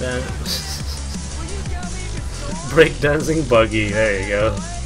Breakdancing buggy, there you go.